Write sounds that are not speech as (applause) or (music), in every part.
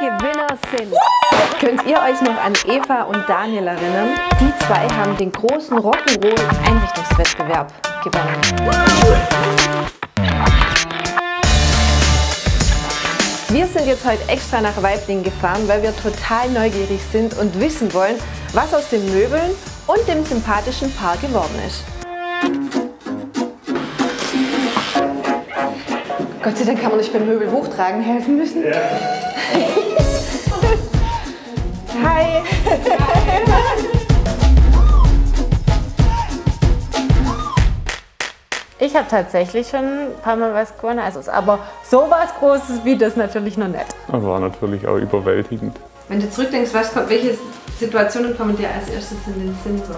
Gewinner sind. Könnt ihr euch noch an Eva und Daniel erinnern? Die zwei haben den großen Rock'n'Roll-Einrichtungswettbewerb gewonnen. Wir sind jetzt heute extra nach Weiblingen gefahren, weil wir total neugierig sind und wissen wollen, was aus den Möbeln und dem sympathischen Paar geworden ist. Gott sei Dank kann man nicht beim Möbel hochtragen helfen müssen. Ja. (laughs) Hi. Ich habe tatsächlich schon ein paar Mal was gewonnen, also, aber so was Großes wie das natürlich noch nicht. Das war natürlich auch überwältigend. Wenn du zurückdenkst, was kommt, welche Situationen kommen dir als erstes in den Sinn? So?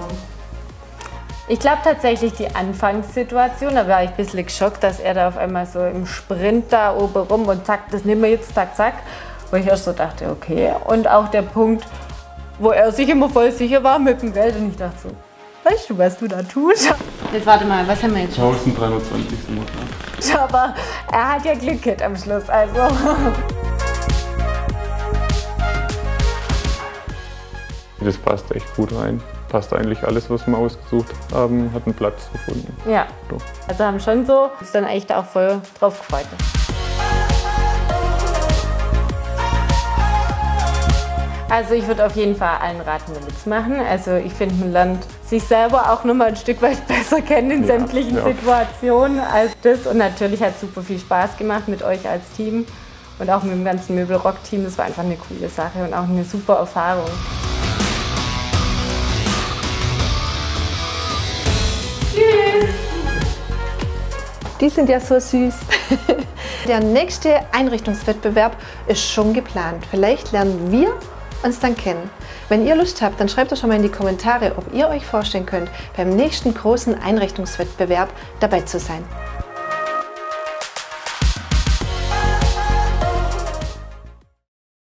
Ich glaube tatsächlich die Anfangssituation, da war ich ein bisschen geschockt, dass er da auf einmal so im Sprint da oben rum und zack, das nehmen wir jetzt, zack, zack. Wo ich erst so dachte, okay. Und auch der Punkt, wo er sich immer voll sicher war mit dem Geld und ich dachte so, weißt du, was du da tust? Jetzt warte mal, was haben wir jetzt schon? 1320 sind wir. Aber er hat ja Glück gehabt am Schluss, also. Das passt echt gut rein passt eigentlich alles, was wir ausgesucht haben, hat einen Platz gefunden. Ja, so. also haben schon so, ist dann echt auch voll drauf gefreut. Also ich würde auf jeden Fall allen raten, mitzumachen. Also ich finde, man lernt sich selber auch nochmal ein Stück weit (laughs) besser kennen in ja, sämtlichen ja. Situationen als das. Und natürlich hat es super viel Spaß gemacht mit euch als Team und auch mit dem ganzen Möbelrock-Team. Das war einfach eine coole Sache und auch eine super Erfahrung. Die sind ja so süß. (laughs) Der nächste Einrichtungswettbewerb ist schon geplant. Vielleicht lernen wir uns dann kennen. Wenn ihr Lust habt, dann schreibt doch schon mal in die Kommentare, ob ihr euch vorstellen könnt, beim nächsten großen Einrichtungswettbewerb dabei zu sein.